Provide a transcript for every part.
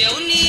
you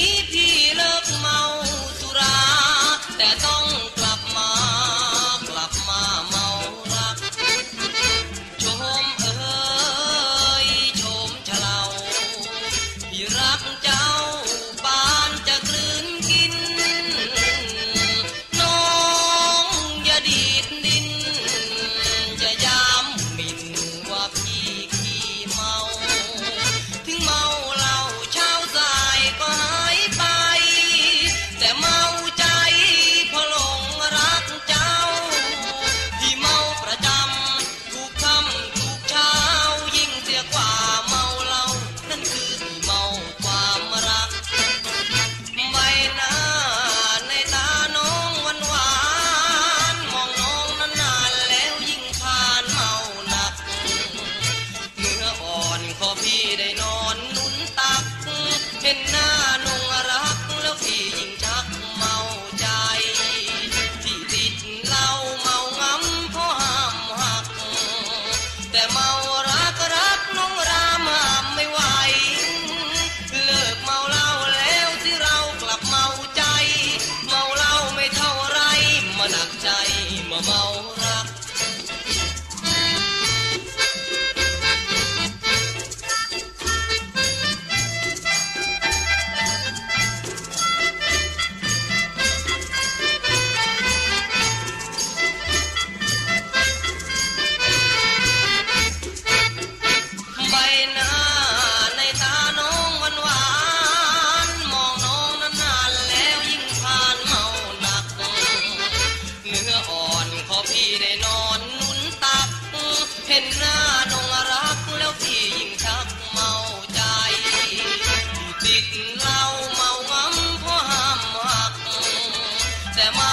เมารักรักน้องรามไม่ไหว เลิกเมาเหล้าแล้วที่เรากลับเมาใจ เมาเหล้าไม่เท่าไรมาหนักใจมาเมารัก